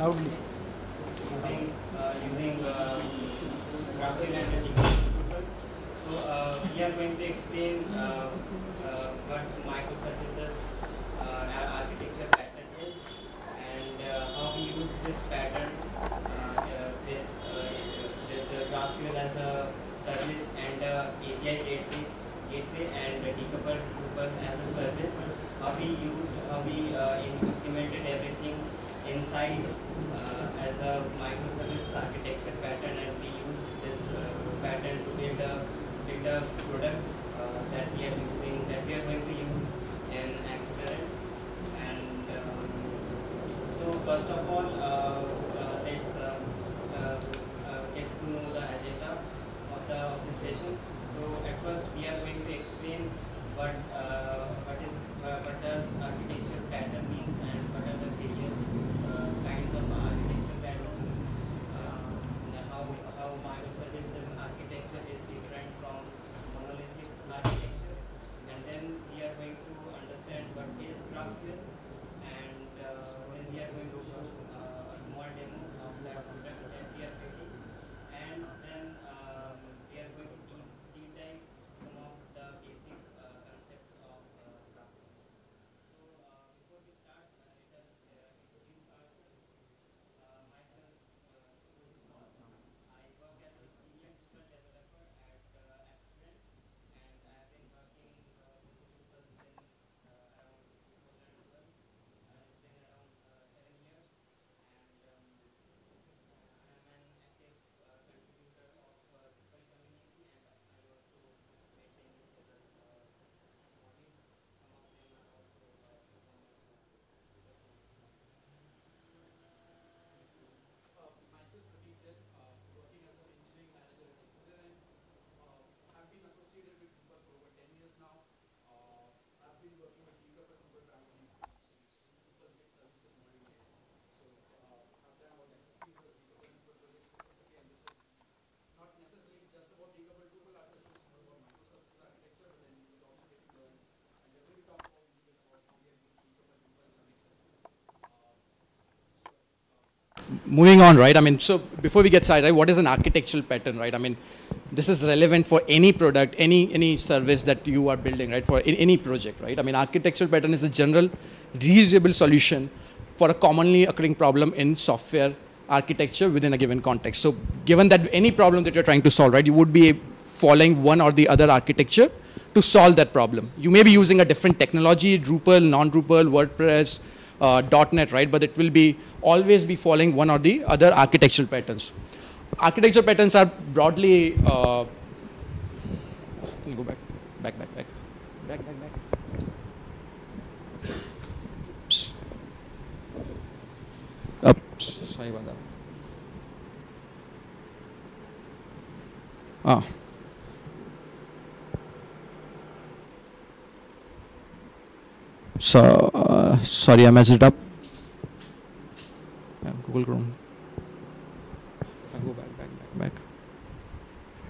Loudly. using uh, using uh, GraphQL and So uh, we are going to explain uh, uh, what microservices moving on, right? I mean, so before we get started, right, what is an architectural pattern, right? I mean, this is relevant for any product, any any service that you are building, right? For any project, right? I mean, architectural pattern is a general, reusable solution for a commonly occurring problem in software architecture within a given context. So, given that any problem that you're trying to solve, right, you would be following one or the other architecture to solve that problem. You may be using a different technology, Drupal, non-Drupal, WordPress, uh, .NET, right? But it will be always be following one or the other architectural patterns. Architecture patterns are broadly. Uh, go back, back, back, back, back, back, back. Psst. Up. Sorry about that. Ah. So, uh, sorry, I messed it up. Yeah, Google Chrome. I'll go back, back, back, back.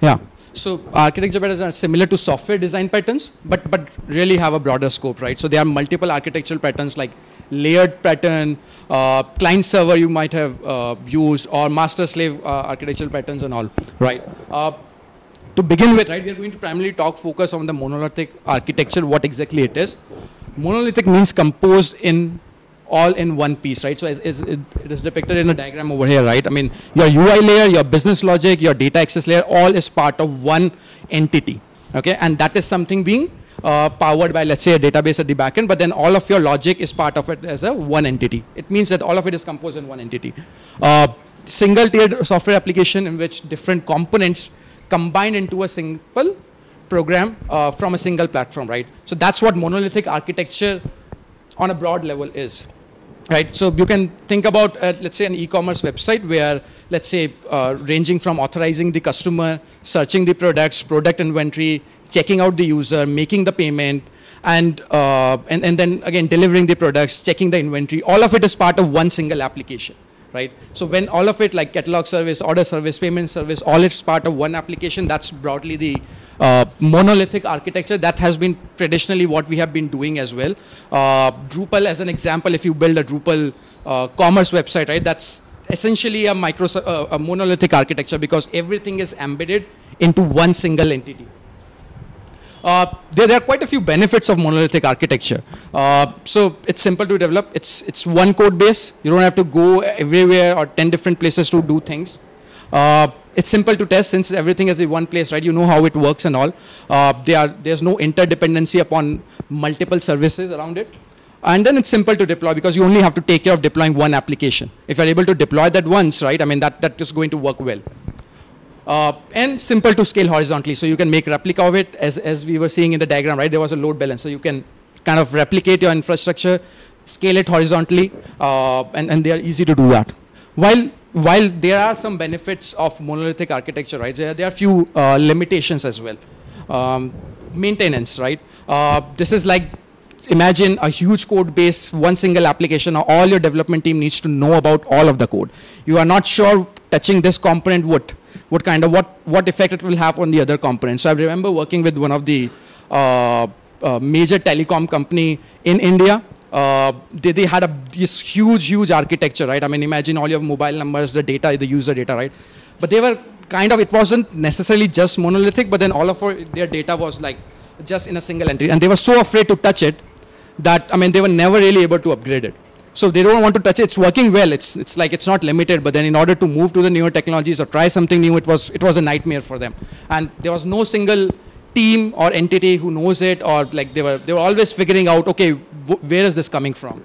Yeah. So architecture patterns are similar to software design patterns, but but really have a broader scope, right? So there are multiple architectural patterns like layered pattern, uh, client server you might have uh, used, or master slave uh, architectural patterns and all, right? Uh, to begin with, right, we are going to primarily talk focus on the monolithic architecture, what exactly it is. Monolithic means composed in all in one piece, right? So it, it is depicted in a diagram over here, right? I mean, your UI layer, your business logic, your data access layer, all is part of one entity, okay? And that is something being uh, powered by, let's say, a database at the backend, but then all of your logic is part of it as a one entity. It means that all of it is composed in one entity. Uh, single tiered software application in which different components combined into a simple program uh, from a single platform, right? So that's what monolithic architecture on a broad level is, right? So you can think about, uh, let's say, an e-commerce website where, let's say, uh, ranging from authorizing the customer, searching the products, product inventory, checking out the user, making the payment, and, uh, and, and then again delivering the products, checking the inventory. All of it is part of one single application, right? So when all of it, like catalog service, order service, payment service, all it's part of one application, that's broadly the uh, monolithic architecture. That has been traditionally what we have been doing as well. Uh, Drupal, as an example, if you build a Drupal uh, commerce website, right, that's essentially a, micro, uh, a monolithic architecture because everything is embedded into one single entity. Uh, there, there, are quite a few benefits of monolithic architecture. Uh, so it's simple to develop. It's it's one code base. You don't have to go everywhere or ten different places to do things. Uh, it's simple to test since everything is in one place, right? You know how it works and all. Uh, there there's no interdependency upon multiple services around it. And then it's simple to deploy because you only have to take care of deploying one application. If you're able to deploy that once, right, I mean, that, that is going to work well. Uh, and simple to scale horizontally. So you can make replica of it as, as we were seeing in the diagram, right? There was a load balance. So you can kind of replicate your infrastructure, scale it horizontally, uh, and, and they are easy to do that. While, while there are some benefits of monolithic architecture, right? There, there are few uh, limitations as well. Um, maintenance, right? Uh, this is like imagine a huge code base, one single application, all your development team needs to know about all of the code. You are not sure touching this component what what kind of what what effect it will have on the other components. So I remember working with one of the uh, uh, major telecom company in India. Uh, they, they had a this huge huge architecture, right? I mean, imagine all your mobile numbers, the data, the user data, right? But they were kind of it wasn't necessarily just monolithic, but then all of our, their data was like just in a single entry, and they were so afraid to touch it that I mean they were never really able to upgrade it. So they don't want to touch it. It's working well. It's, it's like it's not limited, but then in order to move to the newer technologies or try something new, it was, it was a nightmare for them. And there was no single team or entity who knows it or like they were, they were always figuring out, okay, where is this coming from?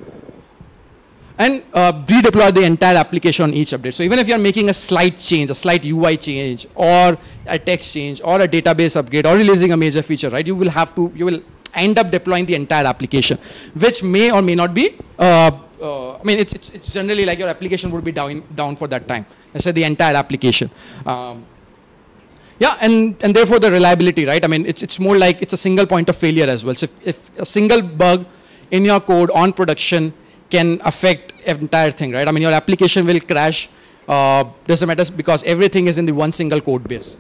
And uh, redeploy the entire application on each update. So even if you're making a slight change, a slight UI change, or a text change, or a database upgrade, or releasing a major feature, right? You will have to, you will end up deploying the entire application, which may or may not be uh, uh, I mean, it's, it's, it's, generally like your application would be down, down for that time. I said the entire application. Um, yeah, and, and therefore the reliability, right? I mean, it's, it's more like it's a single point of failure as well. So if, if a single bug in your code on production can affect entire thing, right? I mean, your application will crash. Uh, doesn't matter because everything is in the one single code base.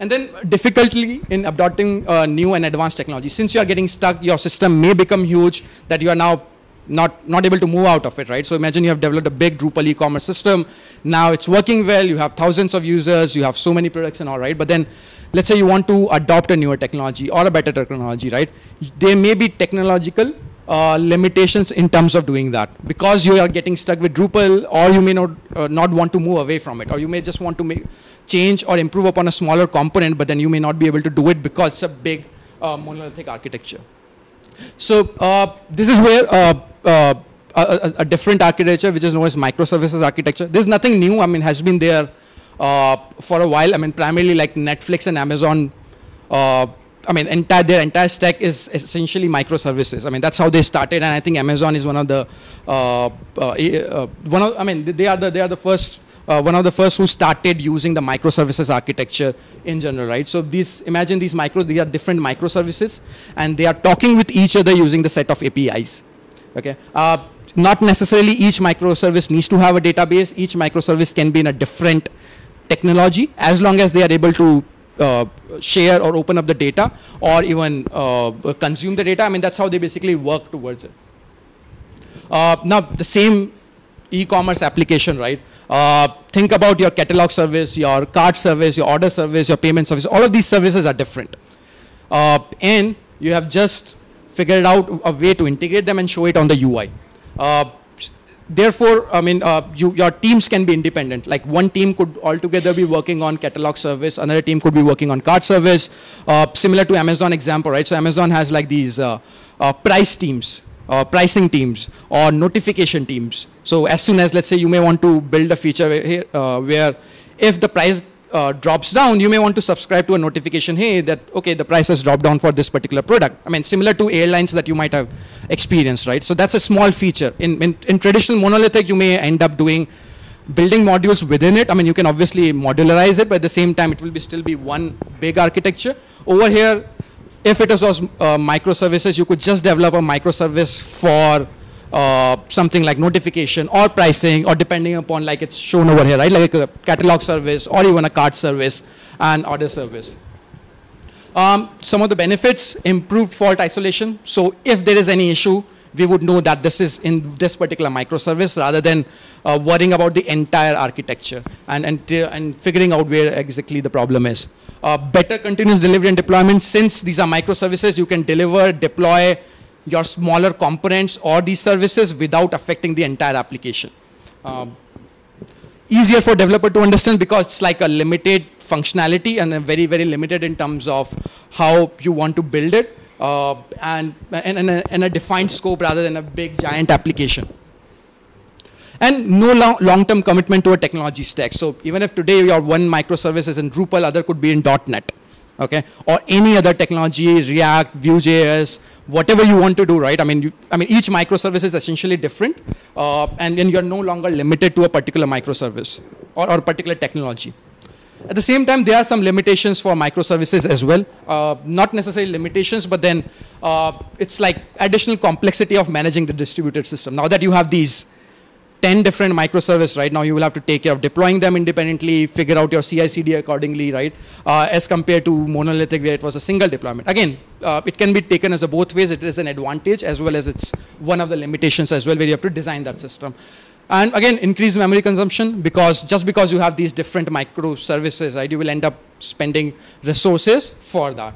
And then difficulty in adopting uh, new and advanced technology. Since you are getting stuck, your system may become huge that you are now not, not able to move out of it, right? So imagine you have developed a big Drupal e-commerce system. Now it's working well. You have thousands of users. You have so many products and all, right? But then let's say you want to adopt a newer technology or a better technology, right? There may be technological uh, limitations in terms of doing that because you are getting stuck with Drupal or you may not, uh, not want to move away from it or you may just want to make change or improve upon a smaller component but then you may not be able to do it because it's a big uh, monolithic architecture. So uh, this is where uh, uh, a, a, different architecture, which is known as microservices architecture. There's nothing new. I mean, has been there uh, for a while. I mean, primarily like Netflix and Amazon. Uh, I mean, entire their entire stack is essentially microservices. I mean, that's how they started, and I think Amazon is one of the uh, one of. I mean, they are the they are the first uh, one of the first who started using the microservices architecture in general, right? So these, imagine these micro, these are different microservices, and they are talking with each other using the set of APIs, okay? Uh, not necessarily each microservice needs to have a database. Each microservice can be in a different technology as long as they are able to uh, share or open up the data or even uh, consume the data. I mean, that's how they basically work towards it. Uh, now, the same e-commerce application, right? Uh, think about your catalog service, your cart service, your order service, your payment service. All of these services are different. Uh, and you have just figured out a way to integrate them and show it on the UI. Uh, therefore, I mean, uh, you, your teams can be independent. Like one team could altogether be working on catalog service, another team could be working on cart service, uh, similar to Amazon example, right? So Amazon has like these price teams, pricing teams or notification teams. So as soon as, let's say, you may want to build a feature where, uh, where if the price uh, drops down, you may want to subscribe to a notification, hey, that, okay, the price has dropped down for this particular product. I mean, similar to airlines that you might have experienced, right? So that's a small feature. In, in, in traditional monolithic, you may end up doing building modules within it. I mean, you can obviously modularize it, but at the same time, it will be still be one big architecture. Over here, if it was uh, microservices, you could just develop a microservice for uh, something like notification or pricing or depending upon like it's shown over here, right? Like a catalog service or even a cart service and order service. Um, some of the benefits, improved fault isolation. So if there is any issue, we would know that this is in this particular microservice rather than uh, worrying about the entire architecture and, and, and figuring out where exactly the problem is. Uh, better continuous delivery and deployment. Since these are microservices, you can deliver, deploy your smaller components or these services without affecting the entire application. Um, easier for developer to understand because it's like a limited functionality and very, very limited in terms of how you want to build it uh, and, and, and, a, and, a, defined scope rather than a big giant application. And no long, long-term commitment to a technology stack. So even if today your one microservice is in Drupal, other could be in .NET, okay? Or any other technology, React, Vue.js, whatever you want to do, right? I mean, you, I mean, each microservice is essentially different, uh, and then you're no longer limited to a particular microservice or, or particular technology. At the same time, there are some limitations for microservices as well. Uh, not necessarily limitations, but then uh, it's like additional complexity of managing the distributed system. Now that you have these 10 different microservices right now, you will have to take care of deploying them independently, figure out your CI/CD accordingly, right? Uh, as compared to monolithic, where it was a single deployment. Again, uh, it can be taken as a both ways. It is an advantage as well as it's one of the limitations as well, where you have to design that system. And again, increase memory consumption because just because you have these different microservices, right, you will end up spending resources for that.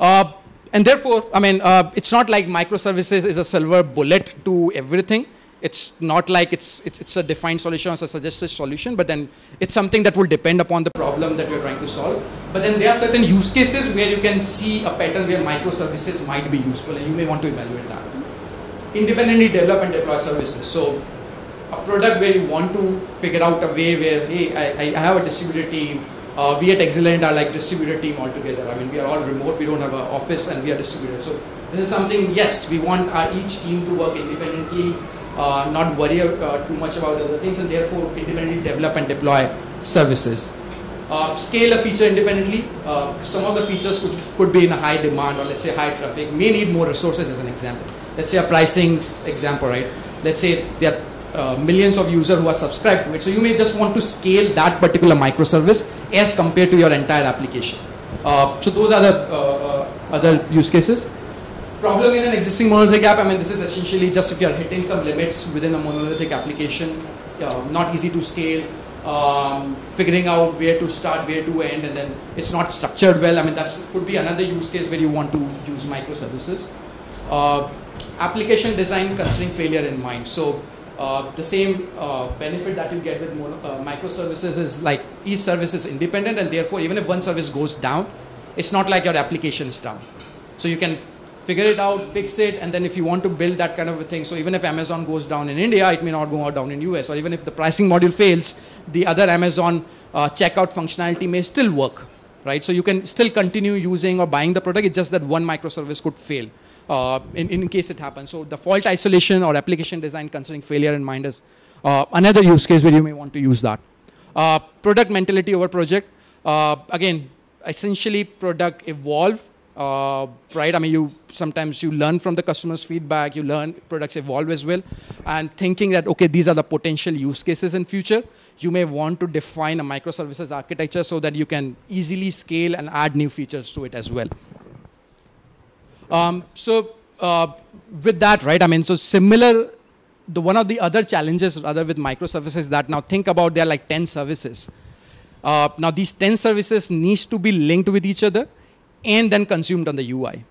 Uh, and therefore, I mean, uh, it's not like microservices is a silver bullet to everything. It's not like it's, it's, it's a defined solution or a suggested solution, but then it's something that will depend upon the problem that you're trying to solve. But then there are certain use cases where you can see a pattern where microservices might be useful and you may want to evaluate that independently develop and deploy services. So a product where you want to figure out a way where, hey, I, I have a distributed team. Uh, we at Axelerant are like distributed team altogether. I mean, we are all remote. We don't have an office and we are distributed. So this is something, yes, we want our each team to work independently, uh, not worry uh, too much about other things, and therefore independently develop and deploy services. Uh, scale a feature independently. Uh, some of the features which could be in a high demand or let's say high traffic may need more resources as an example let's say a pricing example, right? Let's say there are uh, millions of users who are subscribed to it. So you may just want to scale that particular microservice as compared to your entire application. Uh, so those are the other use cases. Problem in an existing monolithic app, I mean, this is essentially just if you're hitting some limits within a monolithic application, uh, not easy to scale, um, figuring out where to start, where to end, and then it's not structured well. I mean, that could be another use case where you want to use microservices. Uh, application design considering failure in mind. So uh, the same uh, benefit that you get with mono, uh, microservices is like each service is independent and therefore even if one service goes down, it's not like your application is down. So you can figure it out, fix it, and then if you want to build that kind of a thing, so even if Amazon goes down in India, it may not go down in US, or even if the pricing module fails, the other Amazon uh, checkout functionality may still work, right? So you can still continue using or buying the product, it's just that one microservice could fail uh, in, in case it happens. So the fault isolation or application design considering failure in mind is uh, another use case where you may want to use that. Uh, product mentality over project. Uh, again, essentially product evolve, uh, right? I mean, you sometimes you learn from the customer's feedback, you learn products evolve as well, and thinking that okay, these are the potential use cases in future. You may want to define a microservices architecture so that you can easily scale and add new features to it as well. Um, so uh, with that, right, I mean, so similar, the, one of the other challenges rather with microservices that now think about there are like 10 services. Uh, now these 10 services needs to be linked with each other and then consumed on the UI.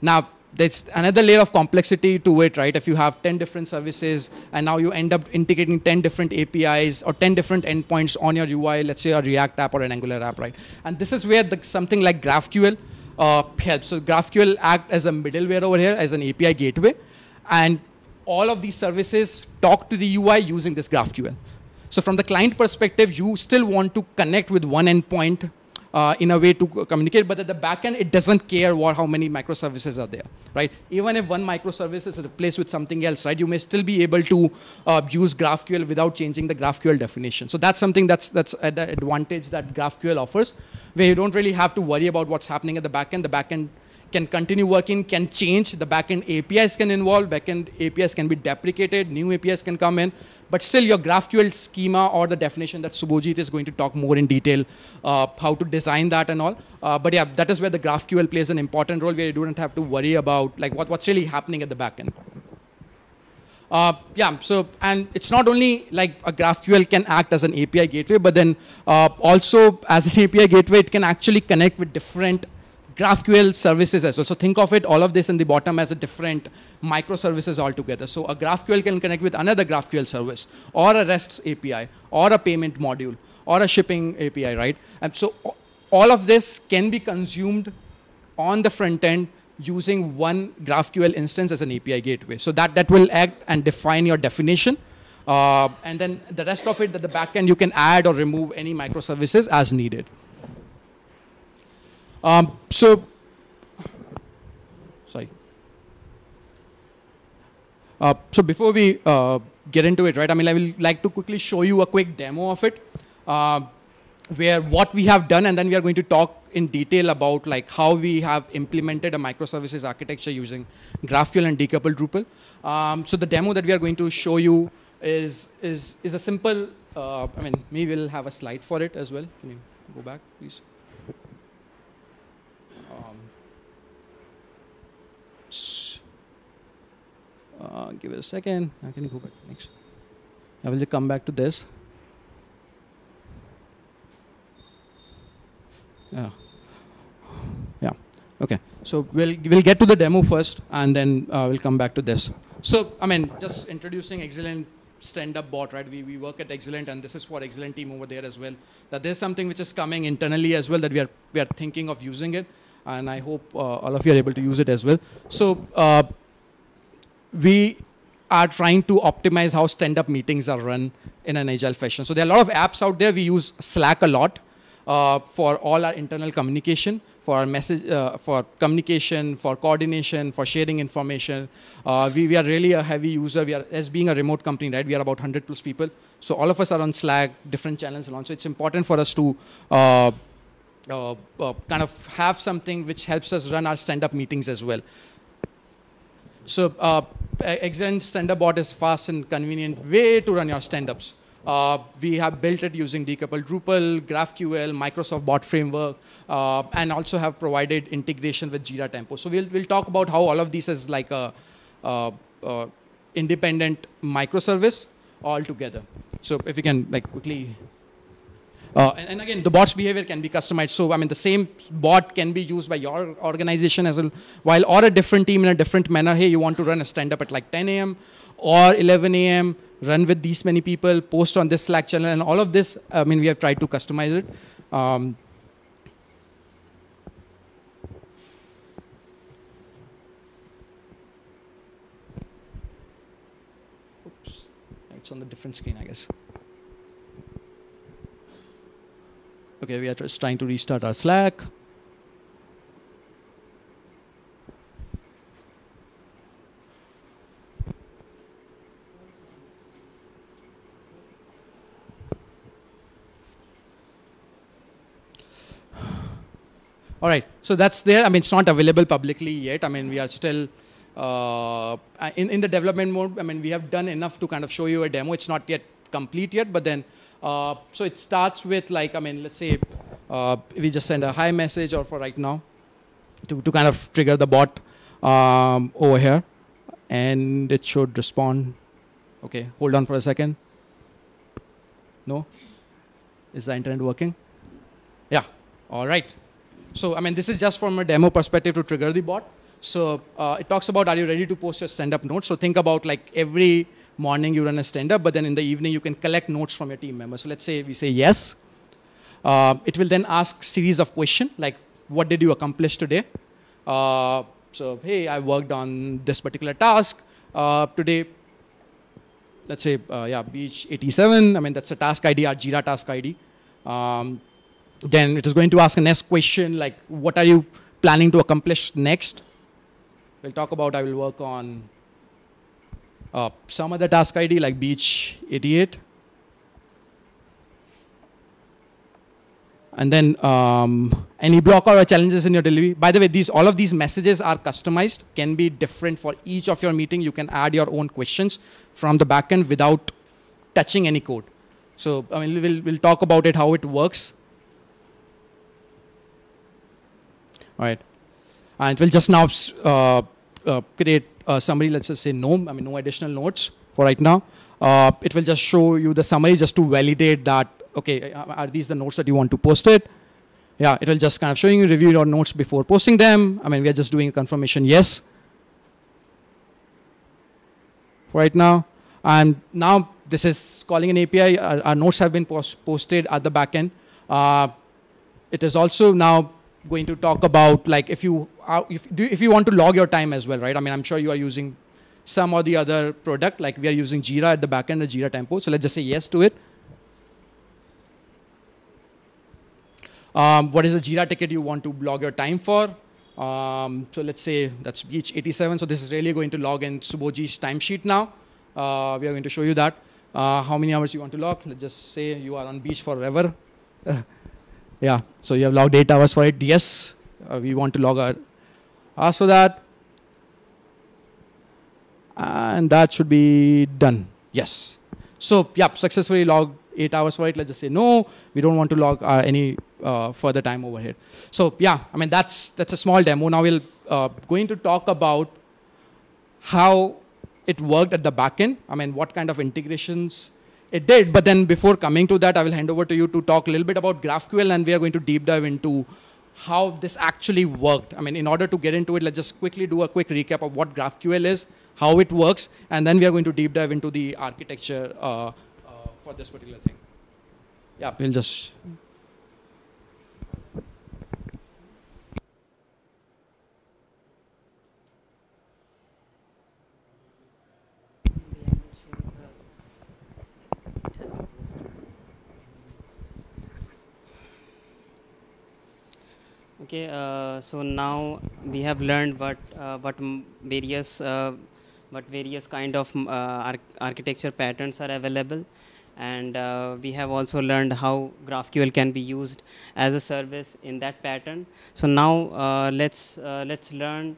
Now there's another layer of complexity to it, right? If you have 10 different services and now you end up integrating 10 different APIs or 10 different endpoints on your UI, let's say a React app or an Angular app, right? And this is where the, something like GraphQL uh, helps. So GraphQL act as a middleware over here, as an API gateway, and all of these services talk to the UI using this GraphQL. So from the client perspective, you still want to connect with one endpoint uh, in a way to communicate. But at the back end, it doesn't care what, how many microservices are there, right? Even if one microservice is replaced with something else, right, you may still be able to uh, use GraphQL without changing the GraphQL definition. So that's something that's, that's an advantage that GraphQL offers, where you don't really have to worry about what's happening at the back end. The back end can continue working, can change. The backend APIs can involve, backend APIs can be deprecated, new APIs can come in, but still your GraphQL schema or the definition that Subhojit is going to talk more in detail, uh, how to design that and all. Uh, but yeah, that is where the GraphQL plays an important role where you don't have to worry about like what, what's really happening at the backend. Uh, yeah, so, and it's not only like a GraphQL can act as an API gateway, but then uh, also as an API gateway, it can actually connect with different GraphQL services as well. So think of it, all of this in the bottom as a different microservices altogether. So a GraphQL can connect with another GraphQL service, or a REST API, or a payment module, or a shipping API, right? And so all of this can be consumed on the front end using one GraphQL instance as an API gateway. So that, that will act and define your definition. Uh, and then the rest of it, that the backend, you can add or remove any microservices as needed. Um, so, sorry. Uh, so before we uh, get into it, right, I mean, I will like to quickly show you a quick demo of it, uh, where what we have done, and then we are going to talk in detail about like how we have implemented a microservices architecture using GraphQL and decoupled Drupal. Um, so the demo that we are going to show you is is is a simple. Uh, I mean, maybe we'll have a slide for it as well. Can you go back, please? Um, uh, give it a second. Uh, can go back next? I will just come back to this. Yeah. Yeah. Okay. So we'll we'll get to the demo first, and then uh, we'll come back to this. So I mean, just introducing Axelerant stand-up bot, right? We we work at Axelerant, and this is for Axelerant team over there as well. That there's something which is coming internally as well that we are we are thinking of using it, and I hope uh, all of you are able to use it as well. So uh, we are trying to optimize how stand-up meetings are run in an agile fashion. So there are a lot of apps out there. We use Slack a lot uh, for all our internal communication, for our message, uh, for communication, for coordination, for sharing information. Uh, we, we are really a heavy user. We are, as being a remote company, right? We are about 100 plus people. So all of us are on Slack, different channels and. So it's important for us to uh, uh, kind of have something which helps us run our stand-up meetings as well. So uh, Axelerant stand-up bot is fast and convenient way to run your stand-ups. Uh, we have built it using decoupled Drupal, GraphQL, Microsoft Bot Framework, uh, and also have provided integration with Jira Tempo. So we'll, we'll talk about how all of this is like a uh, uh independent microservice all together. So if you can like quickly uh, and, and, again, the bot's behavior can be customized. So, I mean, the same bot can be used by your organization as well, while or a different team in a different manner. Hey, you want to run a stand-up at like 10 a.m. or 11 a.m., run with these many people, post on this Slack channel, and all of this, I mean, we have tried to customize it. Um, it's on the different screen, I guess. Okay, we are just trying to restart our Slack. All right, so that's there. I mean, it's not available publicly yet. I mean, we are still uh, in, in the development mode. I mean, we have done enough to kind of show you a demo. It's not yet complete yet, but then uh, so it starts with like, I mean, let's say uh, we just send a hi message or for right now to, to kind of trigger the bot um, over here and it should respond. Okay, hold on for a second. No? Is the internet working? Yeah, all right. So, I mean, this is just from a demo perspective to trigger the bot. So uh, it talks about, are you ready to post your stand-up notes? So think about like every morning you run a stand-up, but then in the evening you can collect notes from your team members. So let's say we say yes. Uh, it will then ask series of questions like, what did you accomplish today? Uh, so, hey, I worked on this particular task uh, today. Let's say, uh, yeah, beach 87. I mean, that's a task ID, our Jira task ID. Um, then it is going to ask a next question like, what are you planning to accomplish next? We'll talk about, I will work on uh, some other task ID like beach 88. and then um, any blocker or challenges in your delivery. By the way, these all of these messages are customized, can be different for each of your meeting. You can add your own questions from the backend without touching any code. So I mean, we'll we'll talk about it how it works. All right, and it will just now uh, uh, create a summary. Let's just say no. I mean, no additional notes for right now. Uh, it will just show you the summary just to validate that okay, uh, are these the notes that you want to post it? Yeah, it will just kind of showing you review your notes before posting them. I mean, we are just doing a confirmation yes right now. And now this is calling an API. Our, our notes have been post posted at the backend. Uh, it is also now going to talk about like if you if, do, if you want to log your time as well, right? I mean, I'm sure you are using some or the other product, like we are using Jira at the backend, the Jira Tempo. So let's just say yes to it. Um, what is the Jira ticket you want to log your time for? Um, so let's say that's beach 87. So this is really going to log in Subhojit's timesheet now. Uh, we are going to show you that. Uh, how many hours you want to log? Let's just say you are on beach forever. yeah, so you have logged eight hours for it. Yes, uh, we want to log our hours for that. And that should be done. Yes. So, yeah, successfully logged eight hours for it. Let's just say no, we don't want to log uh, any uh, further time over here. So yeah, I mean that's that's a small demo. Now we'll uh, going to talk about how it worked at the backend. I mean what kind of integrations it did. But then before coming to that, I will hand over to you to talk a little bit about GraphQL, and we are going to deep dive into how this actually worked. I mean, in order to get into it, let's just quickly do a quick recap of what GraphQL is, how it works, and then we are going to deep dive into the architecture uh, for this particular thing. Yeah, we'll just. Okay, uh, so now we have learned what uh, what various uh, what various kind of uh, arch architecture patterns are available and uh, we have also learned how GraphQL can be used as a service in that pattern. So now uh, let's let's learn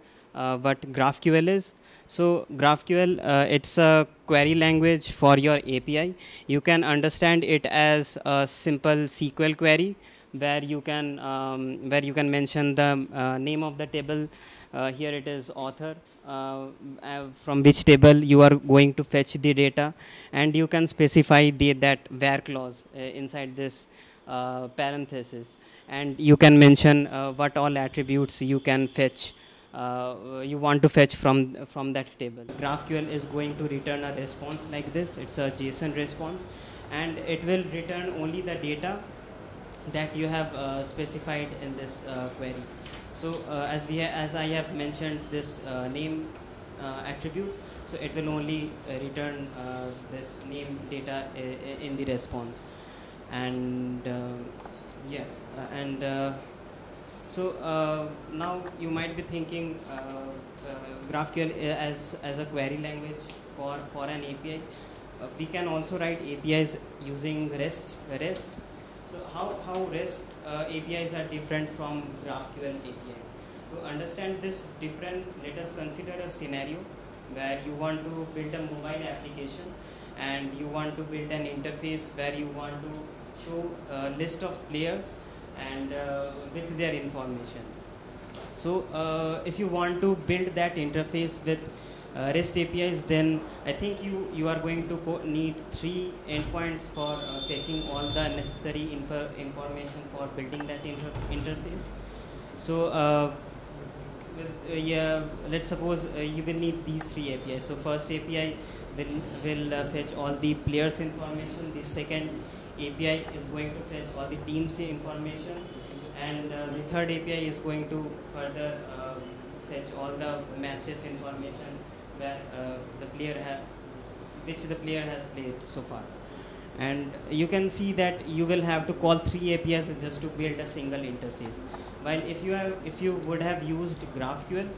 what GraphQL is. So GraphQL it's a query language for your API. You can understand it as a simple SQL query where you can um, where you can mention the uh, name of the table. here it is author uh, uh, from which table you are going to fetch the data and you can specify the, that where clause uh, inside this parenthesis and you can mention what all attributes you can fetch uh, you want to fetch from from that table. GraphQL is going to return a response like this. It's a JSON response, and it will return only the data that you have uh, specified in this uh, query. So uh, as we as I have mentioned this uh, name uh, attribute, so it will only uh, return uh, this name data uh, in the response. And yes, and so now you might be thinking GraphQL as as a query language for for an API. We can also write APIs using REST. REST. So how, how REST uh, APIs are different from GraphQL APIs. To understand this difference, let us consider a scenario where you want to build a mobile application and you want to build an interface where you want to show a list of players and uh, with their information. So uh, if you want to build that interface with uh, REST APIs, then I think you, you are going to need three endpoints for uh, fetching all the necessary info information for building that inter interface. So uh, uh, yeah, let's suppose uh, you will need these three APIs. So first API will, will uh, fetch all the players information. The second API is going to fetch all the teams information. And the third API is going to further fetch all the matches information where uh, the player have, which the player has played so far. And you can see that you will have to call three APIs just to build a single interface. While if you have, if you would have used GraphQL,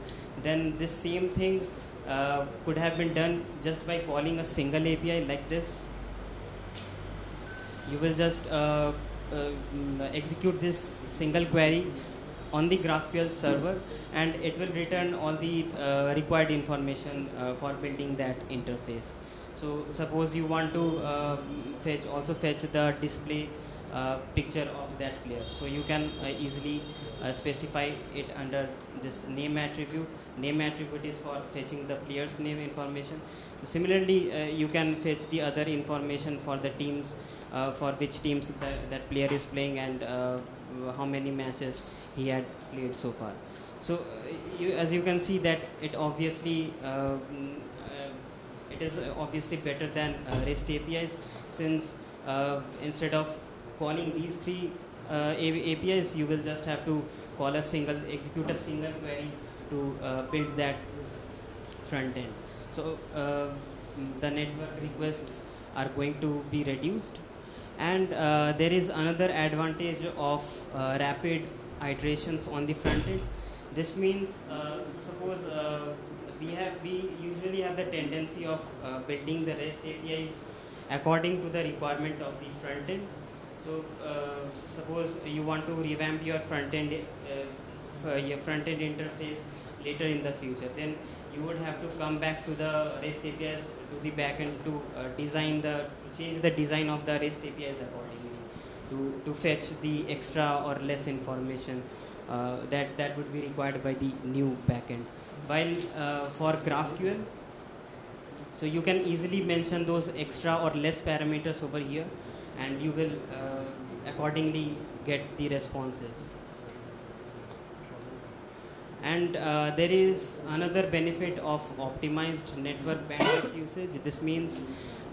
then this same thing uh, could have been done just by calling a single API like this. You will just uh, uh, mm, execute this single query on the GraphQL server and it will return all the uh, required information uh, for building that interface. So suppose you want to uh, fetch also fetch the display uh, picture of that player. So you can uh, easily uh, specify it under this name attribute. Name attribute is for fetching the player's name information. Similarly, you can fetch the other information for the teams, for which teams that, player is playing and how many matches he had played so far. So uh, you, as you can see that it obviously uh, mm, uh, it is obviously better than REST APIs since instead of calling these three APIs, you will just have to call a single, execute a single query to build that front end. So the network requests are going to be reduced, and uh, there is another advantage of uh, rapid iterations on the front end. This means, uh, suppose uh, we have we usually have the tendency of uh, building the REST APIs according to the requirement of the front end. So suppose you want to revamp your front end, your front end interface later in the future, then you would have to come back to the REST APIs to the backend to uh, design the to change the design of the REST APIs accordingly to, to fetch the extra or less information uh, that that would be required by the new backend. While uh, for GraphQL, so you can easily mention those extra or less parameters over here, and you will uh, accordingly get the responses. And uh, there is another benefit of optimized network bandwidth usage. This means,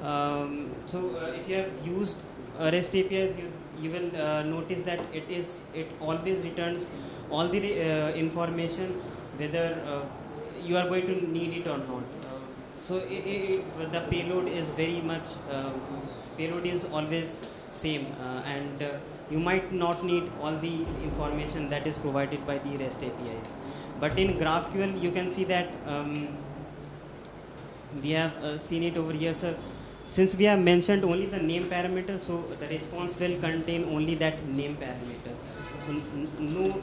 um, so uh, if you have used REST APIs, you, you will uh, notice that it is it always returns all the uh, information whether uh, you are going to need it or not. So i i i the payload is very much uh, payload is always same and you might not need all the information that is provided by the REST APIs. But in GraphQL, you can see that um, we have uh, seen it over here. So since we have mentioned only the name parameter, so the response will contain only that name parameter. So no,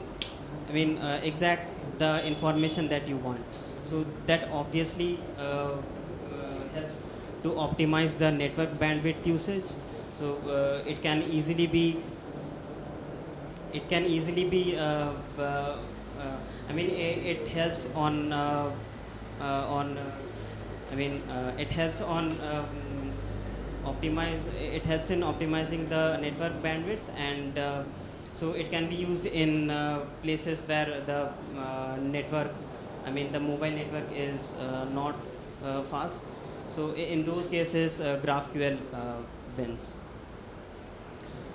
I mean uh, exact the information that you want. So that obviously uh, uh, helps to optimize the network bandwidth usage. So uh, it can easily be it can easily be uh, uh, I mean it, it helps on on I mean it helps on um, optimize it helps in optimizing the network bandwidth and uh, so it can be used in uh, places where the uh, network I mean the mobile network is uh, not uh, fast so in those cases GraphQL wins.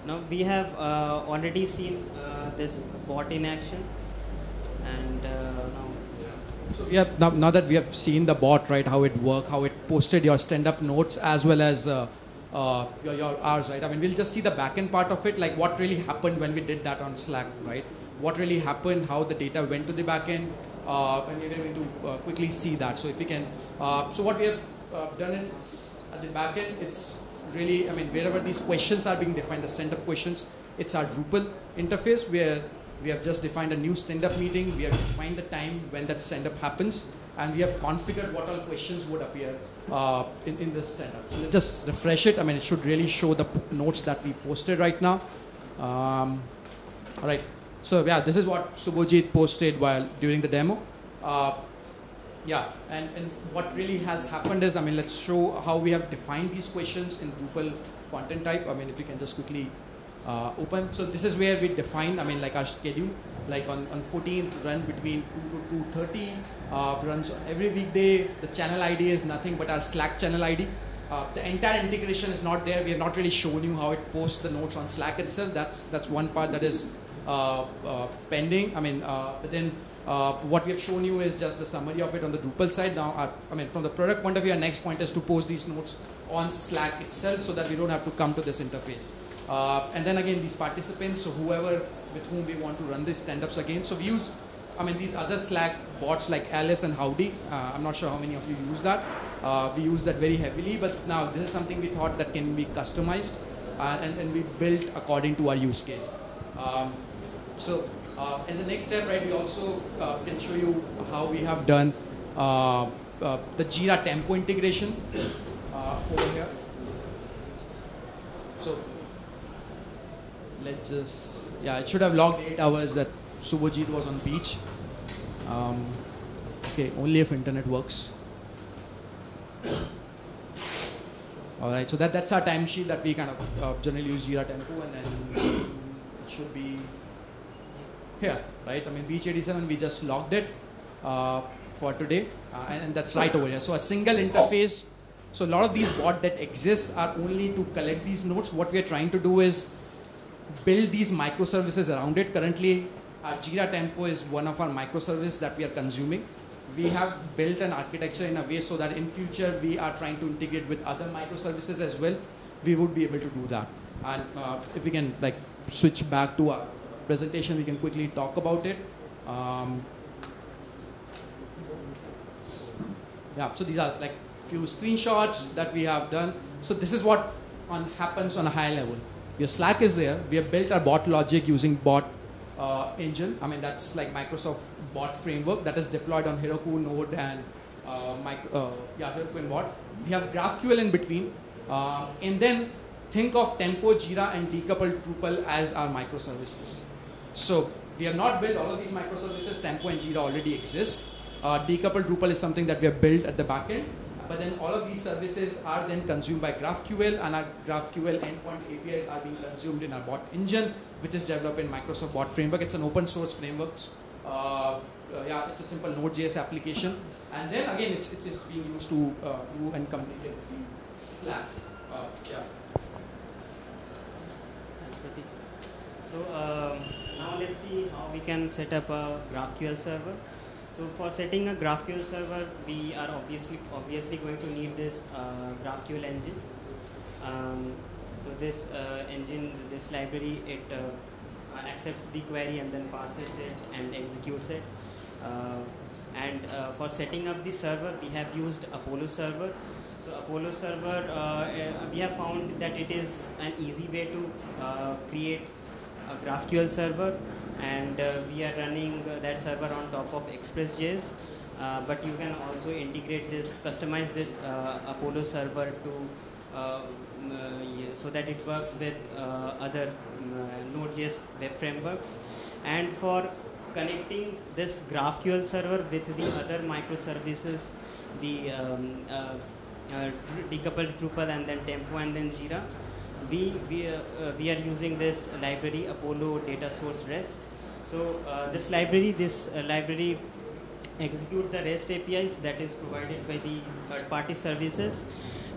Now we have already seen this bot in action, and now So yeah, now, now that we have seen the bot, right, how it worked, how it posted your stand-up notes as well as uh, uh, your, your hours, right? I mean, we'll just see the backend part of it, like what really happened when we did that on Slack, right? What really happened, how the data went to the backend, uh, and we're going to uh, quickly see that. So if we can, uh, so what we have uh, done is at the backend, it's really, I mean, wherever these questions are being defined, the stand-up questions, it's our Drupal interface where we have just defined a new stand-up meeting. We have defined the time when that stand-up happens, and we have configured what all questions would appear uh, in, in this stand-up. So let's just refresh it. I mean, it should really show the notes that we posted right now. Um, all right. So yeah, this is what Subhojit posted while during the demo. Uh, yeah, and, and what really has happened is, I mean, let's show how we have defined these questions in Drupal content type. I mean, if you can just quickly uh, open. So this is where we define, I mean, like our schedule, like on, on 14th run between 2 to 2.30, uh, runs every weekday. The channel ID is nothing but our Slack channel ID. Uh, the entire integration is not there. We have not really shown you how it posts the notes on Slack itself. That's that's one part that is uh, uh, pending. I mean, uh, but then what we have shown you is just the summary of it on the Drupal side. Now, our, I mean, from the product point of view, our next point is to post these notes on Slack itself so that we don't have to come to this interface. Uh, and then again, these participants, so whoever with whom we want to run these stand-ups again. So we use, I mean, these other Slack bots like Alice and Howdy. Uh, I'm not sure how many of you use that. Uh, we use that very heavily, but now this is something we thought that can be customized. uh, and, and we built according to our use case. Um, so uh, as a next step, right, we also uh, can show you how we have done the Jira tempo integration over here. So let's just, yeah, it should have logged eight hours that Subhojit was on beach. Um, okay, only if internet works. All right, so that, that's our timesheet that we kind of uh, generally use Jira Tempo and then it should be here, right? I mean, Beach 87, we just logged it uh, for today uh, and, and that's right over here. So a single interface. So a lot of these bots that exist are only to collect these notes. What we are trying to do is build these microservices around it. Currently, our Jira Tempo is one of our microservices that we are consuming. We have built an architecture in a way so that in future we are trying to integrate with other microservices as well. We would be able to do that. And uh, if we can like switch back to our presentation, we can quickly talk about it. Um, yeah, so these are like few screenshots that we have done. So this is what on happens on a high level. Your Slack is there. We have built our bot logic using bot uh, engine. I mean, that's like Microsoft bot framework that is deployed on Heroku, Node, and uh, uh, yeah, Heroku and bot. We have GraphQL in between. Uh, and then think of Tempo, Jira, and decoupled Drupal as our microservices. So we have not built all of these microservices. Tempo and Jira already exist. Uh, decoupled Drupal is something that we have built at the backend. But then all of these services are then consumed by GraphQL, and our GraphQL endpoint APIs are being consumed in our bot engine, which is developed in Microsoft Bot Framework. It's an open source framework. Uh, uh, yeah, it's a simple Node.js application. And then again, it's, it is being used to uh, do and communicate between Slack. Uh, yeah. Thanks. So um, now let's see how we can set up a GraphQL server. So for setting a GraphQL server, we are obviously obviously going to need this uh, GraphQL engine. Um, so this uh, engine, this library, it uh, accepts the query and then parses it and executes it. Uh, and uh, for setting up the server, we have used Apollo server. So Apollo server, uh, we have found that it is an easy way to create a GraphQL server and uh, we are running uh, that server on top of Express.js. Uh, but you can also integrate this, customize this uh, Apollo server to uh, uh, so that it works with uh, other uh, Node.js web frameworks. And for connecting this GraphQL server with the other microservices, the um, uh, uh, decoupled Drupal and then Tempo and then Jira, we we, uh, we are using this library Apollo Data Source REST. So uh, this library, this uh, library execute the REST APIs that is provided by the third-party services,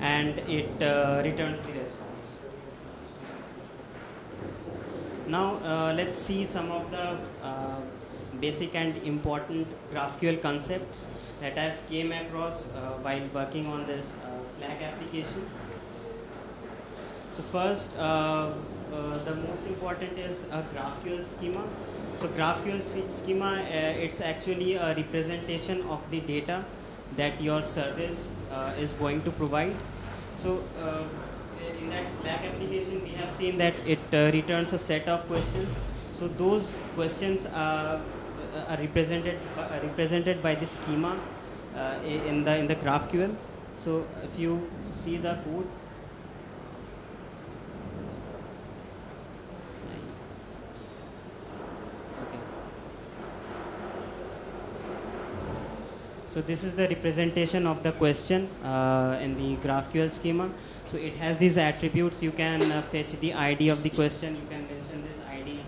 and it uh, returns the response. Now uh, let's see some of the uh, basic and important GraphQL concepts that I've came across while working on this Slack application. So first, uh, uh, the most important is a GraphQL schema. So GraphQL schema, uh, it's actually a representation of the data that your service uh, is going to provide. So uh, in that Slack application, we have seen that it uh, returns a set of questions. So those questions are, are represented by, represented by the schema in the in the GraphQL. So if you see the code, So this is the representation of the question uh, in the GraphQL schema. So it has these attributes. You can uh, fetch the ID of the question. You can mention this ID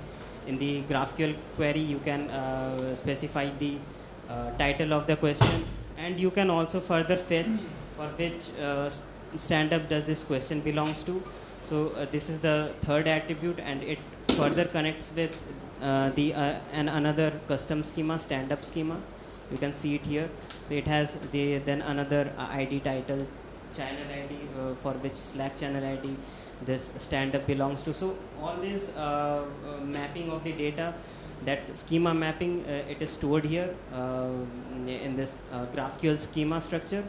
in the GraphQL query. You can uh, specify the uh, title of the question, and you can also further fetch for which uh, stand-up does this question belongs to. So uh, this is the third attribute, and it further connects with the uh, an another custom schema, stand-up schema. You can see it here. So it has the then another uh, ID title, channel ID uh, for which Slack channel ID this stand-up belongs to. So all this uh, mapping of the data, that schema mapping, it is stored here in this GraphQL schema structure.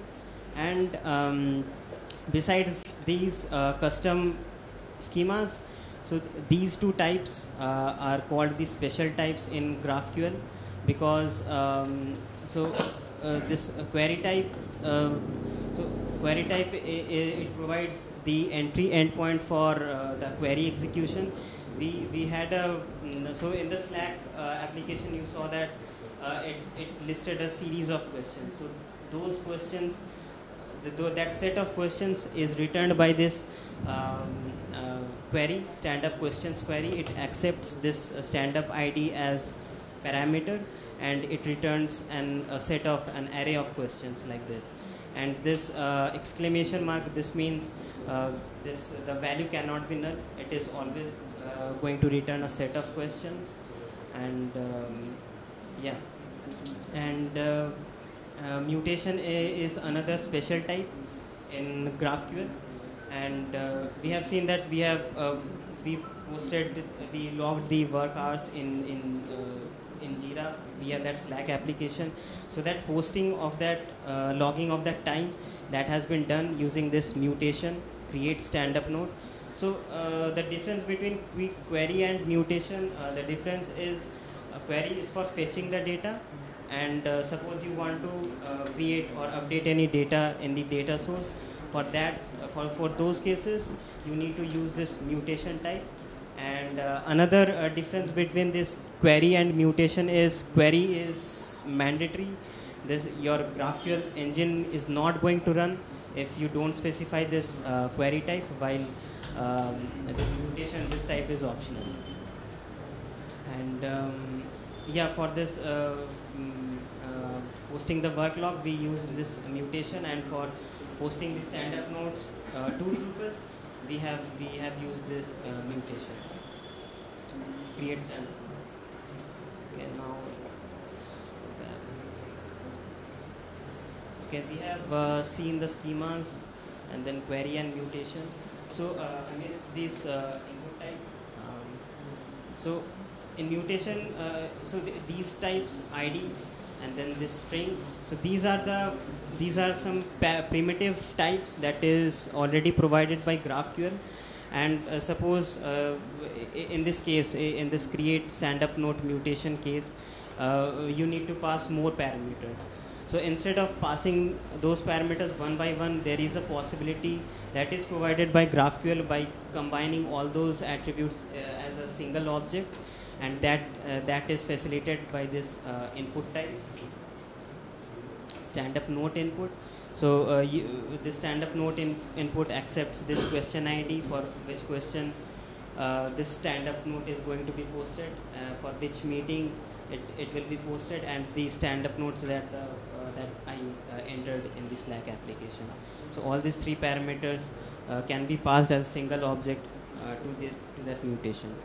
And um, besides these uh, custom schemas. So th- these two types uh, are called the special types in GraphQL because um, so uh, this uh, query type uh, so query type i- i- it provides the entry endpoint for uh, the query execution. We we had a mm, so in the Slack uh, application you saw that uh, it, it listed a series of questions. So those questions, the, that set of questions is returned by this um, query, stand-up questions query. It accepts this uh, stand-up ID as parameter and it returns an, a set of an array of questions like this. And this uh, exclamation mark, this means uh, this the value cannot be null. It is always uh, going to return a set of questions. And um, yeah, and uh, uh, mutation is another special type in GraphQL, and uh, we have seen that we have we posted we logged the work hours in in in Jira via that Slack application. So that posting of that uh, logging of that time that has been done using this mutation create stand-up node. So uh, the difference between que- query and mutation, uh, the difference is a query is for fetching the data and uh, suppose you want to uh, create or update any data in the data source for that for, for those cases you need to use this mutation type and uh, another uh, difference between this query and mutation is query is mandatory. This your graphql engine is not going to run if you don't specify this uh, query type while um, this mutation this type is optional. And um, yeah for this uh, mm, uh, posting the work log we used this mutation and for posting the stand-up notes uh, to Drupal we have we have used this uh, mutation create stand okay now okay we have uh, seen the schemas and then query and mutation so uh, I this uh, input type um, so in mutation, uh, so th- these types ID and then this string. So these are the these are some primitive types that is already provided by GraphQL. And uh, suppose uh, in this case, in this create stand-up note mutation case, uh, you need to pass more parameters. So instead of passing those parameters one by one, there is a possibility that is provided by GraphQL by combining all those attributes uh, as a single object and that uh, that is facilitated by this uh, input type stand up note input. So uh, you, this stand up note in, input accepts this question id for which question uh, this stand up note is going to be posted uh, for which meeting it, it will be posted and the stand up notes that uh, uh, that i uh, entered in the slack application. So all these three parameters uh, can be passed as a single object uh, to the to that mutation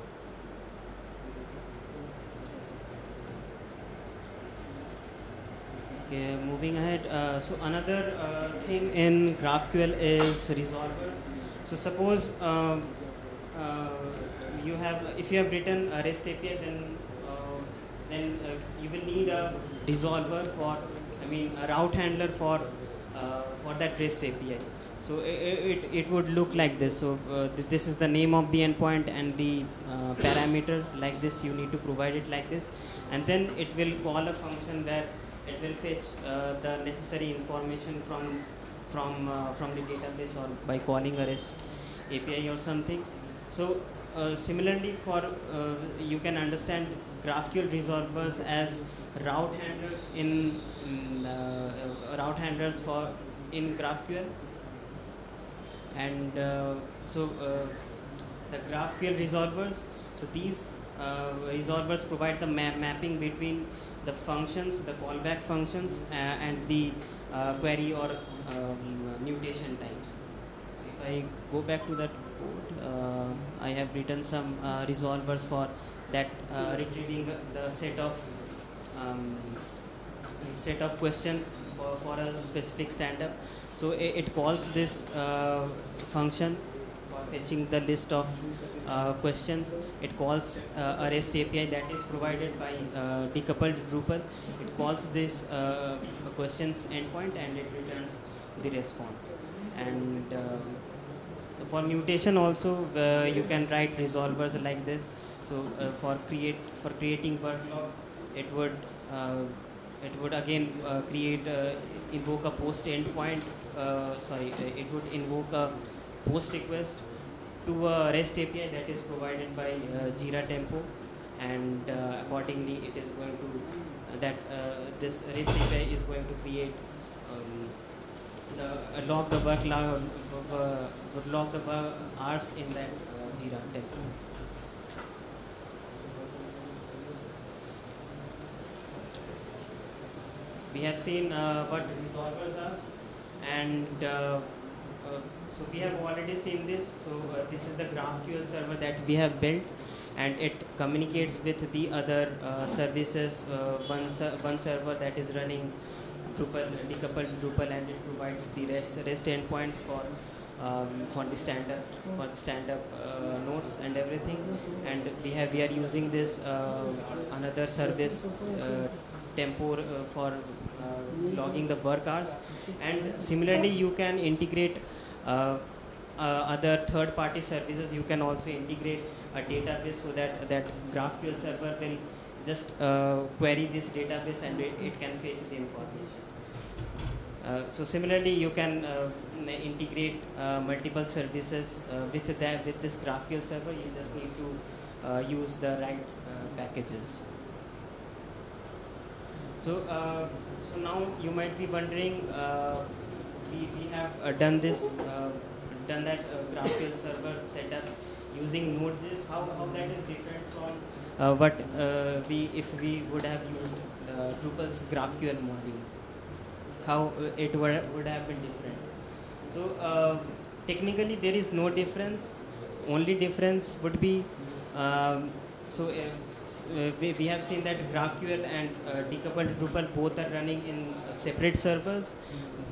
Okay, moving ahead. Uh, so another uh, thing in GraphQL is resolvers. So suppose um, uh, you have, if you have written a REST API, then uh, then uh, you will need a resolver for, I mean, a route handler for uh, for that REST API. So it, it, it would look like this. So uh, th- this is the name of the endpoint and the parameter like this. You need to provide it like this, and then it will call a function where it will fetch uh, the necessary information from from uh, from the database or by calling a REST API or something. So uh, similarly, for uh, you can understand GraphQL resolvers as route handlers in mm, uh, route handlers for in GraphQL, and uh, so uh, the GraphQL resolvers. So these uh, resolvers provide the ma- mapping between the functions, the callback functions, uh, and the uh, query or um, mutation types. If I go back to that code, uh, I have written some uh, resolvers for that uh, retrieving the set of um, set of questions for, for a specific stand-up. So it, it calls this uh, function for fetching the list of questions. It calls uh, a REST API that is provided by uh, decoupled Drupal. It calls this uh, questions endpoint and it returns the response. And So for mutation also, uh, you can write resolvers like this. So uh, for create for creating workflow, it would uh, it would again uh, create uh, invoke a post endpoint. Uh, sorry, uh, it would invoke a post request to a REST API that is provided by uh, Jira Tempo, and uh, accordingly it is going to that uh, this REST API is going to create um, the log the work log, log the work hours in that Jira Tempo. We have seen uh, what resolvers are, and uh, so we have already seen this. So uh, this is the GraphQL server that we have built, and it communicates with the other uh, services. Uh, one one server that is running Drupal decoupled Drupal, and it provides the REST, REST endpoints for um, for the stand-up for the stand-up uh, nodes and everything. And we have we are using this uh, another service. Uh, uh, for uh, logging the work hours and similarly you can integrate other third party services you can also integrate a database so that that graphql server will just uh, query this database and it, it can fetch the information. Uh, so similarly you can uh, integrate uh, multiple services uh, with that with this graphql server. You just need to uh, use the right uh, packages. So, uh, so now you might be wondering, uh, we, we have uh, done this, uh, done that uh, GraphQL server setup using Node.js. How, how that is different from what we if we would have used uh, Drupal's GraphQL module? How it would, would have been different? So technically there is no difference. Only difference would be um, so. Uh, we, we have seen that GraphQL and uh, decoupled Drupal both are running in uh, separate servers,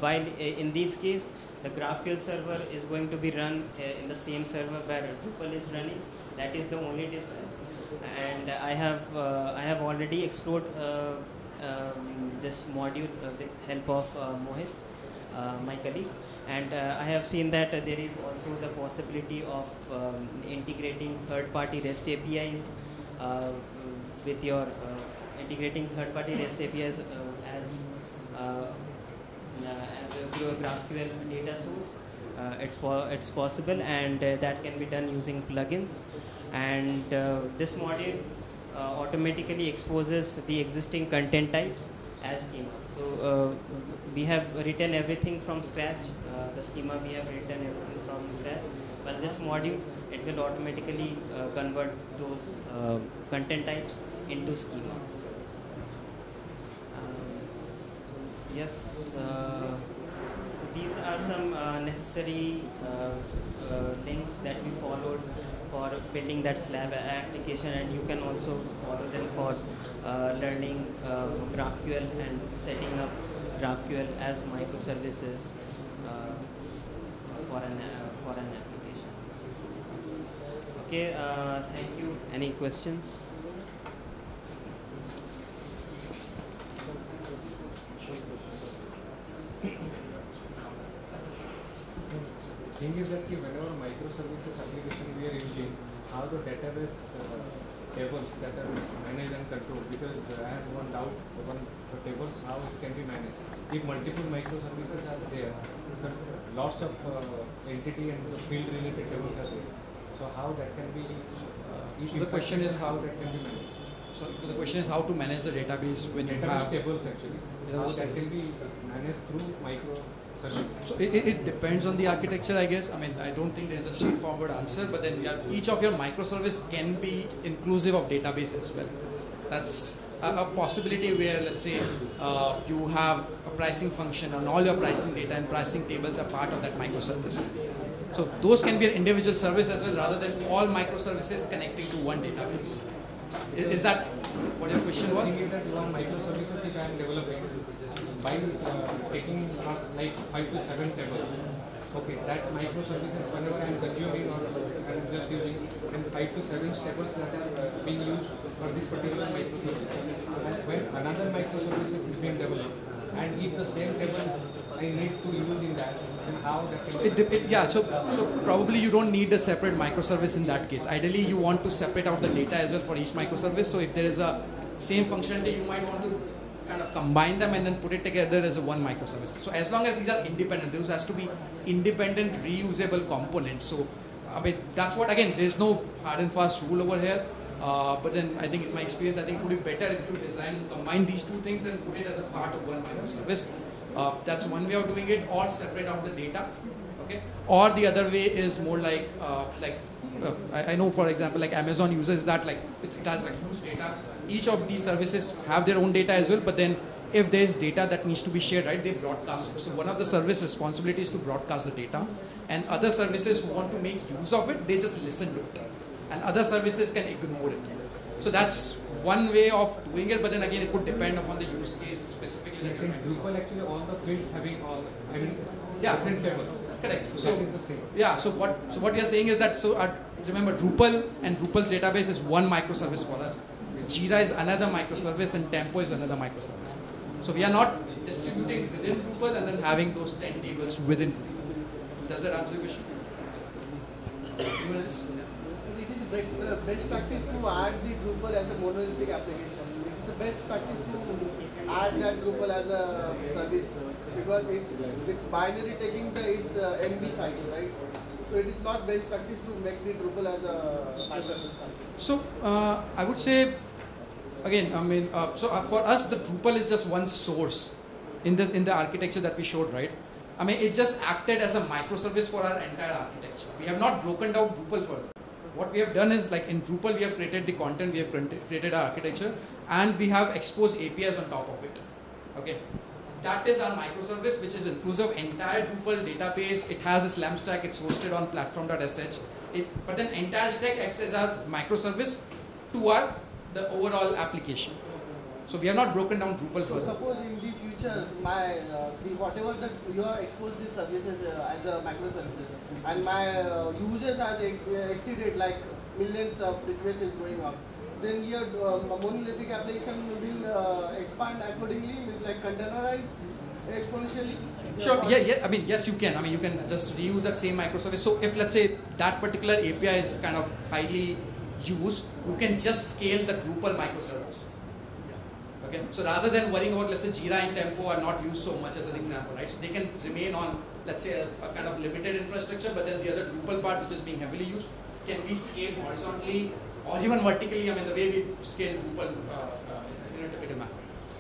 while uh, in this case the GraphQL server is going to be run uh, in the same server where Drupal is running. That is the only difference. And I have uh, I have already explored um, this module with help of Mohit, my colleague. And uh, I have seen that uh, there is also the possibility of um, integrating third-party REST APIs uh, with your integrating third-party REST APIs as a GraphQL data source. Uh, it's it's possible, and uh, that can be done using plugins. And uh, this module uh, automatically exposes the existing content types as schema. So uh, we have written everything from scratch. The schema we have written everything from scratch. But this module, it will automatically convert those content types into schema. Um, yes, uh, these are some uh, necessary uh, uh, links that we followed for building that Slack application, and you can also follow them for learning GraphQL and setting up GraphQL as microservices for an for an application. Okay, thank you. Any questions? thing is that ki microservices application we are using, how the database uh, tables that are managed and controlled. Because I have one doubt, one the tables how it can be managed. If multiple microservices are there, but lots of uh, entity and the field related tables are there. So how that can be? Uh, So the question is how that can be managed. So the question is how to manage the database when you have. tables actually. How Database that can be managed through microservices. So it, it, it depends on the architecture, I guess. I mean, I don't think there's a straightforward answer, but then yeah, each of your microservice can be inclusive of database as well. That's a, a possibility where, let's say, uh, you have a pricing function and all your pricing data and pricing tables are part of that microservice. So those can be an individual service as well, rather than all microservices connecting to one database. I- Is that what your question was? thing is that one microservices if I am developing by uh, taking like five to seven tables. Okay, that microservices whenever I am consuming or I am just using, and five to seven tables that are uh, being used for this particular microservice. And when another microservices is being developed, and if the same table I need to use in that, So it, it yeah, so so probably you don't need a separate microservice in that case. Ideally, you want to separate out the data as well for each microservice. So if there is a same functionality, you might want to kind of combine them and then put it together as a one microservice. So as long as these are independent, those has to be independent, reusable components. So I mean that's what again. There's no hard and fast rule over here. Uh, but then I think in my experience, I think it would be better if you design combine these two things and put it as a part of one microservice. Uh, that's one way of doing it, or separate out the data. Okay. Or the other way is more like uh, like uh, I, I know for example like Amazon uses that like it, has like huge data. Each of these services have their own data as well, but then if there is data that needs to be shared, right, they broadcast it. So one of the service responsibilities is to broadcast the data, and other services who want to make use of it, they just listen to it, and other services can ignore it. So that's one way of doing it, but then again, it would depend upon the use case specifically. that you're in. Drupal actually all the fields having all, I mean, Yeah. different tables. Correct. So So that is the thing. Yeah, so what so what you're saying is that so uh, remember Drupal and Drupal's database is one microservice for us. Jira is another microservice and Tempo is another microservice. So we are not distributing within Drupal and then having those 10 tables within Drupal. Does that answer your question? Anyone else? It is best, uh, best practice to add the Drupal as a monolithic application. It is the best practice to add that Drupal as a service because it's it's binary taking the its uh, MB size, right? So it is not best practice to make the Drupal as a microservice. So uh, I would say, again, I mean, uh, so uh, for us, the Drupal is just one source in the in the architecture that we showed, right? I mean, it just acted as a microservice for our entire architecture. We have not broken down Drupal further. What we have done is, like in Drupal, we have created the content, we have created our architecture, and we have exposed APIs on top of it. Okay, that is our microservice, which is inclusive entire Drupal database. It has a Slam stack. It's hosted on platform.sh. It, but then entire stack acts as our microservice to our the overall application. So we have not broken down Drupal So further. suppose in the future, my uh, the whatever that you have exposed these services uh, as a microservices, and my uh, users has ex- uh, exceeded like millions of requests is going up, then your uh, monolithic application will uh, expand accordingly, will like containerize exponentially. Sure. Yeah, yeah. I mean, yes, you can. I mean, you can just reuse that same microservice. So if let's say that particular API is kind of highly used, you can just scale the Drupal microservice. Okay. So rather than worrying about let's say Jira and Tempo are not used so much as an example, right? So they can remain on let's say a, a kind of limited infrastructure, but then the other Drupal part, which is being heavily used, can be scaled horizontally or even vertically. I mean, the way we scale Drupal uh, uh, in a typical manner.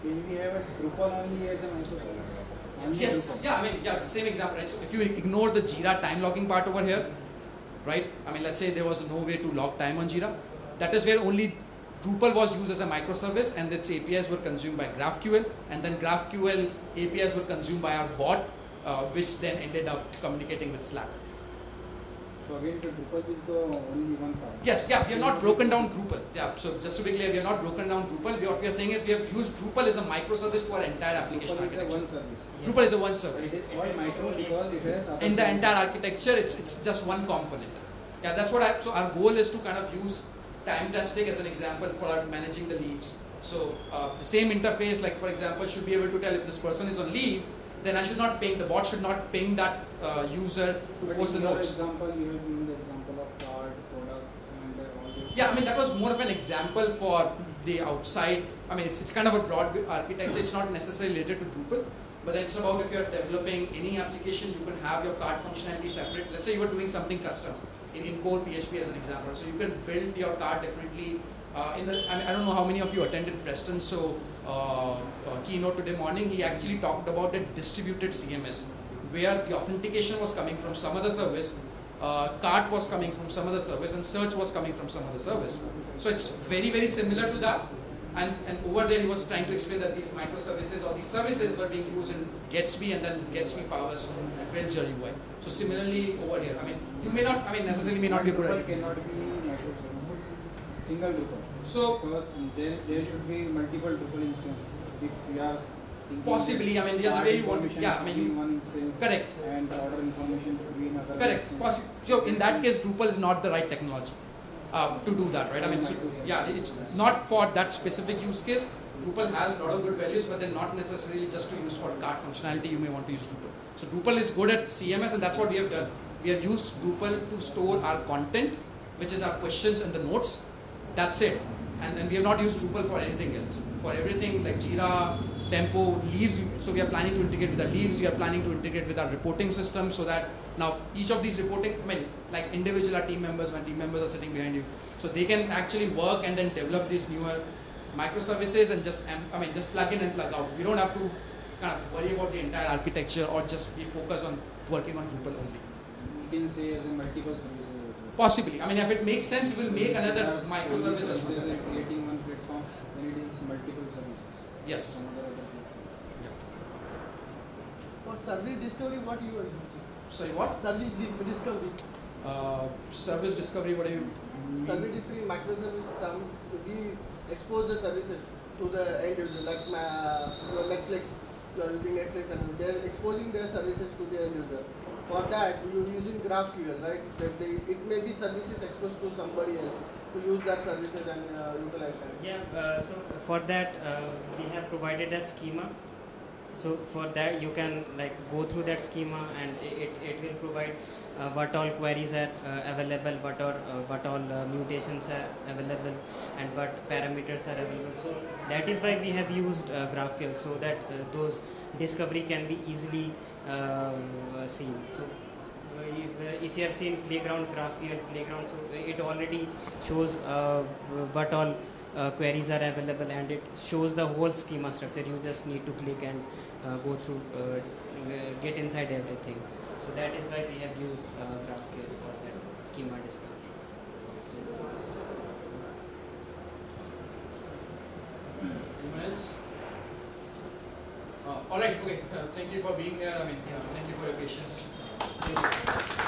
Can we have a Drupal only as a microservice? Yes, Drupal. yeah, I mean, yeah, same example, right? So if you ignore the Jira time logging part over here, right? I mean, let's say there was no way to log time on Jira. That is where only Drupal was used as a microservice and its APIs were consumed by GraphQL and then GraphQL APIs were consumed by our bot, uh, which then ended up communicating with Slack. So again, the Drupal is the only one part. Yes, yeah, we have not broken down Drupal. Yeah, so just to be clear, we have not broken down Drupal. We, what we are saying is we have used Drupal as a microservice for our entire application Drupal is architecture. one service. Drupal is a one But service. it is called micro because it has in the entire architecture it's, it's just one component yeah that's what I, so our goal is to kind of use time testing as an example for our managing the leaves so uh, the same interface like for example should be able to tell if this person is on leave then I should not ping the bot should not ping that uh, user to But post the notes. example, you have given the example of cart, product, and uh, all yeah I mean that was more of an example for the outside. I mean it's, it's kind of a broad architecture. It's not necessarily related to Drupal but it's about if you're developing any application you can have your cart functionality separate. Let's say you were doing something custom in, in core PHP as an example. So you can build your cart differently uh, in the, I, mean, I don't know how many of you attended Preston So keynote today morning he actually talked about a distributed CMS where the authentication was coming from some other service uh, cart was coming from some other service and search was coming from some other service. So it's very, very similar to that. And, and over there he was trying to explain that these microservices or these services were being used in Gatsby and then Gatsby powers your UI. So similarly over here, I mean, you may not, I mean, necessarily may not be good cannot be. Single. So Because there, there should be multiple Drupal instances. If you are thinking Possibly, I mean, the other way you want to- yeah, I mean, you- in one instance. correct. And the order information should be in another Correct. instance. Possi- So in that case, Drupal is not the right technology uh, to do that, right? I mean, so, yeah, it's not for that specific use case. Drupal has a lot of good values, but they're not necessarily just to use for cart functionality. You may want to use Drupal. So Drupal is good at CMS, and that's what we have done. We have used Drupal to store our content, which is our questions and the notes. That's it. And then we have not used Drupal for anything else. For everything like Jira, Tempo, Leaves. So we are planning to integrate with our Leaves. We are planning to integrate with our reporting system, so that now each of these reporting, I mean, like individual team members when team members are sitting behind you, so they can actually work and then develop these newer microservices and just I mean just plug in and plug out. We don't have to kind of worry about the entire architecture or just be focused on working on Drupal only. You can say as in multiple well. Possibly. I mean, if it makes sense, we will make another microservice as well. creating one platform, then it is multiple services. Yes. Some other other platform. For service discovery, what you are using? Sorry, what? Service di- discovery. Uh, service discovery. What do you mean? Service discovery microservice term, we expose the services to the end user, like my, your Netflix, you are using Netflix and they're exposing their services to the end user. For that, you're using GraphQL, right? That they, it may be services exposed to somebody else to use that services and uh, utilize that. Yeah, uh, so for that uh, we have provided a schema. So for that you can like go through that schema and it, it will provide uh, what all queries are uh, available, what all uh, what all mutations are available, and what parameters are available. So that is why we have used GraphQL so that those discovery can be easily um, uh, seen. So uh, if, uh, if you have seen playground GraphQL playground, so it already shows what all uh, queries are available and it shows the whole schema structure. You just need to click and uh, go through, uh, get inside everything. So that is why we have used GraphQL for that schema discovery. Anyone else? Uh, all right, okay. Uh, thank you for being here. I mean, uh, thank you for your patience.